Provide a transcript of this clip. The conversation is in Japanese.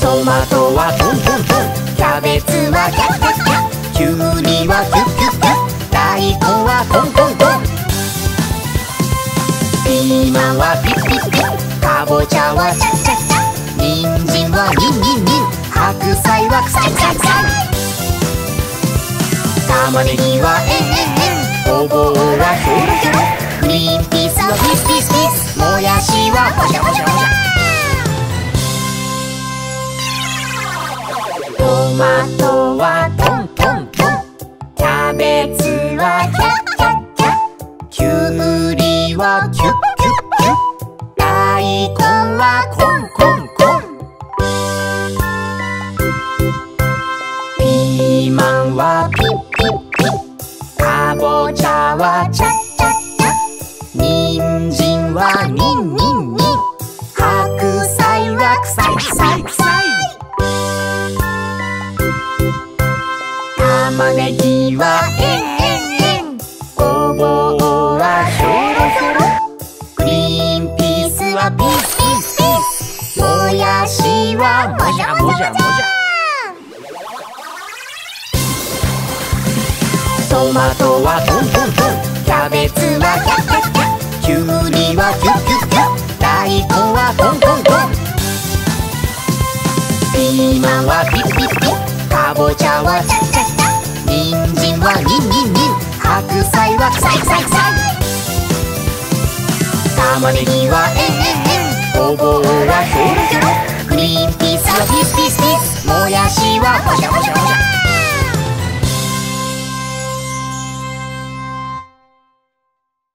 トマトはトントントンキャベツはキャッキャッキャッキュウリはキュッキュッキュッ大根はコンコンコンピーマンはピッピッピッかぼちゃはチャッチャッチャッ人参はニンニンニン白菜はクサクサクサ玉ねぎはえんえんえんごぼうはひょろマトはトントン。トンキャベツはキャッキャッキャッキュウリはキュッキュッキュッ大根はコンコンコンピーマンはピッピッピッかぼちゃはチャッチャッチャ人参はニンニンニン白菜はクサイクサイクサイ玉ねぎはえんえんえんごぼうはひょろひょろグリーンピースはピースピースピースもやしはもじゃもじゃもじゃトマトはトントントンキャベツはキャッキャッキャッキュウリはキュッキュッキュッ大根はコンコンコンピーマンはピッピッピッかぼちゃはチャッチャッチャッ玉ねぎはえんえんえんごぼうはひょろひょろグリーンピースはピースピースピースもやし